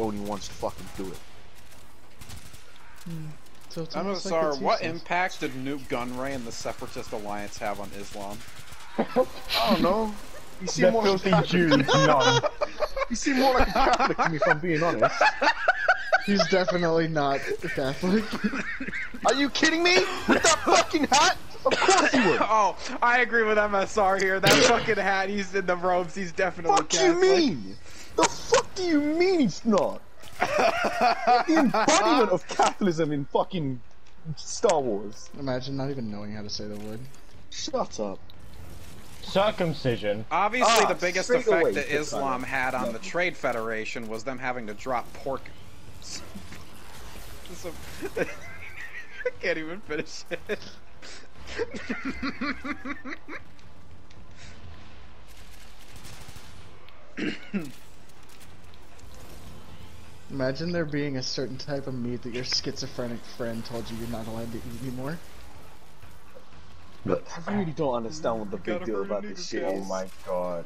only wants to fucking do it. Hmm. So I'm almost like sorry. what useless. impact did Nute Gunray and the Separatist Alliance have on Islam? I don't know. You seem The more like a filthy Catholic. Jews, none. You seem more like a Catholic to me, if I'm being honest. He's definitely not a Catholic. Are you kidding me? With that fucking hat? Of course he would. Oh, I agree with MSR here. That fucking hat, he's in the robes. He's definitely fuck Catholic. What do you mean? The fuck do you mean it's not? the embodiment of capitalism in fucking Star Wars. Imagine not even knowing how to say the word. Shut up. Circumcision. Obviously, Ah, the biggest effect away, that Islam time. had on the Trade Federation was them having to drop pork. Some- I can't even finish it. Imagine there being a certain type of meat that your schizophrenic friend told you you're not allowed to eat anymore. Look, I really don't understand what the big deal about this shit Oh my god.